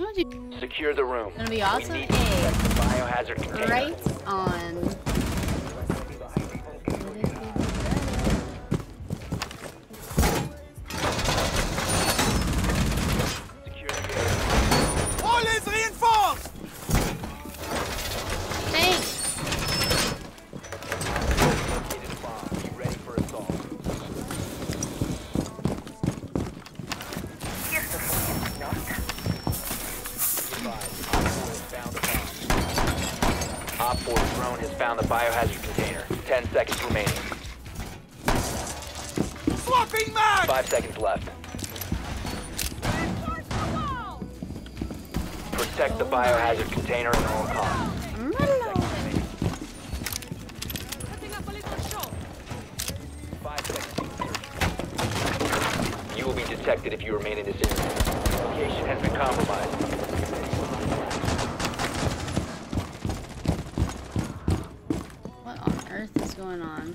What would you Secure the room. It's Gonna be awesome. We need to protect the biohazard container. right on? OPFOR's drone has found the biohazard container. 10 seconds remaining. Swapping mag! 5 seconds left. Protect the biohazard container at all costs. You will be detected if you remain in this area. Location has been going on?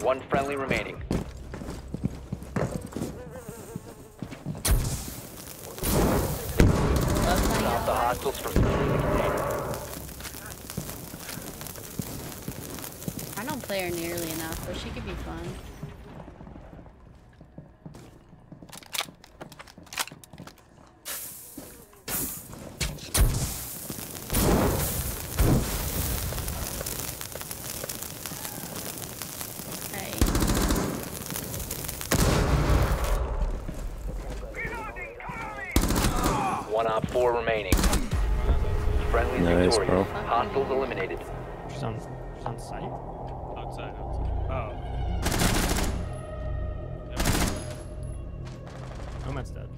One friendly remaining. Stop the hostiles from securing the container. I don't play her nearly enough, but she could be fun. Hey. One OPFOR remaining. Friendly Nice, victorious. bro. Hostiles eliminated. She's on, she's on site. Outside, outside. Oh. Nomad's dead.